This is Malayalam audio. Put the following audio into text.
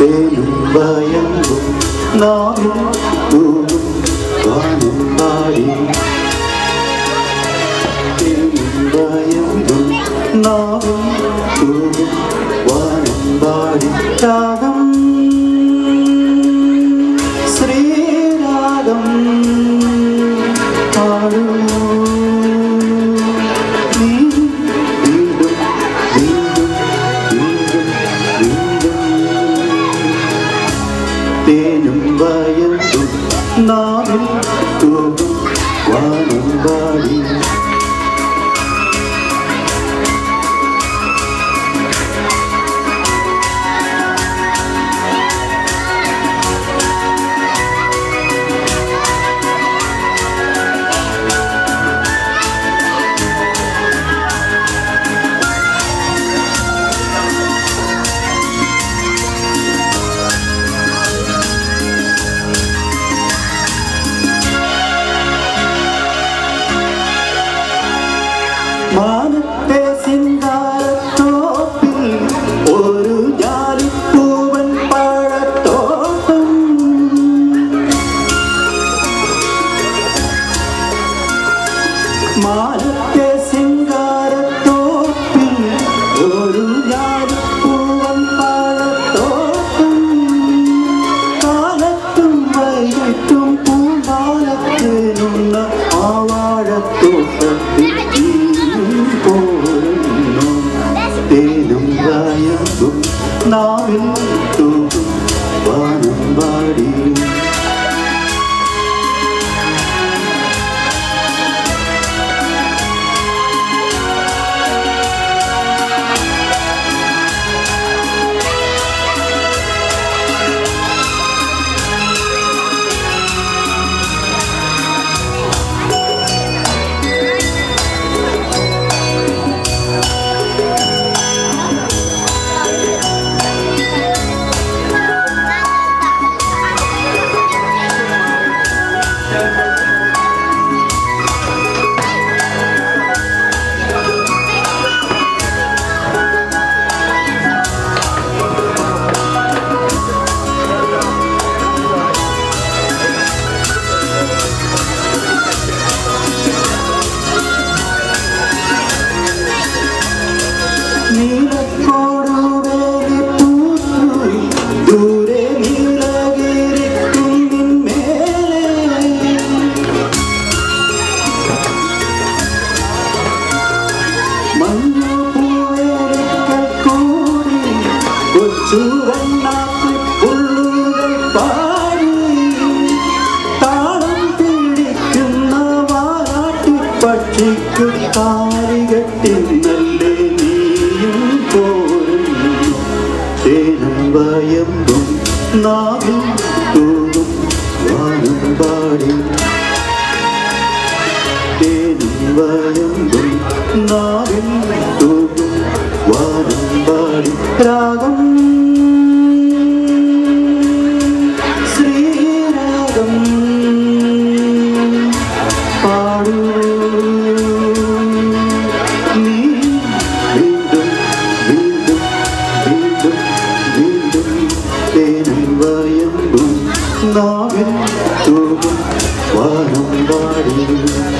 Benim bayanım Namim Durum Kanım barim Benim bayanım Namim Durum Kanım barim Canım തേനും വയമ്പും നാവിൽ തൂകും വാനം മാനത്തെ സിംഗാരത്തോപ്പിൽ ഒരു പൂവൻ കാലത്തും നാവിൽ തൂകും വാനം പാടി കാലികെട്ടി നല്ലേ നീയും പോരുന്നു. തേനും വയമ്പും തൂകും വാനം പാടി. തേനും വയമ്പും തൂകും വാനം പാടി. രാഗം. ശ്രീരാഗം. പാടൂ. വയമ്പും നാവിൽ തൂകും വാനം പാടി ഉം